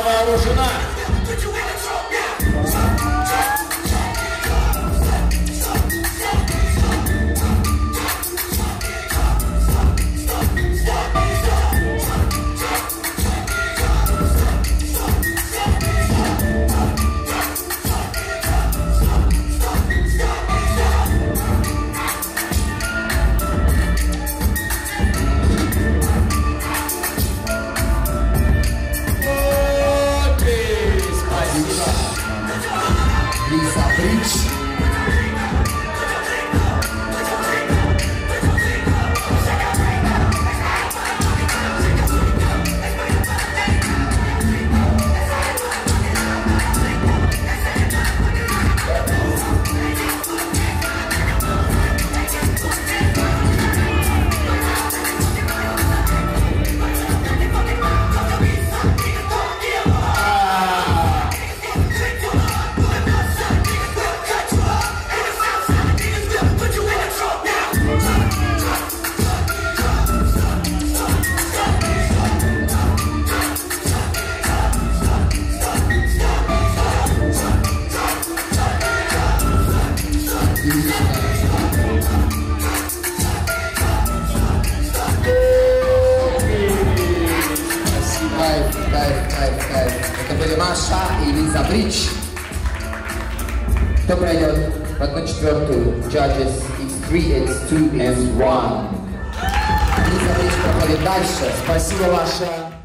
Carnaval Junior. Lisa Brich. Маша и Лиза Бридж. Кто пройдет в одну четвертую? Judges, it's three, it's two, it's one. Лиза Бридж проходит дальше. Спасибо, Маша.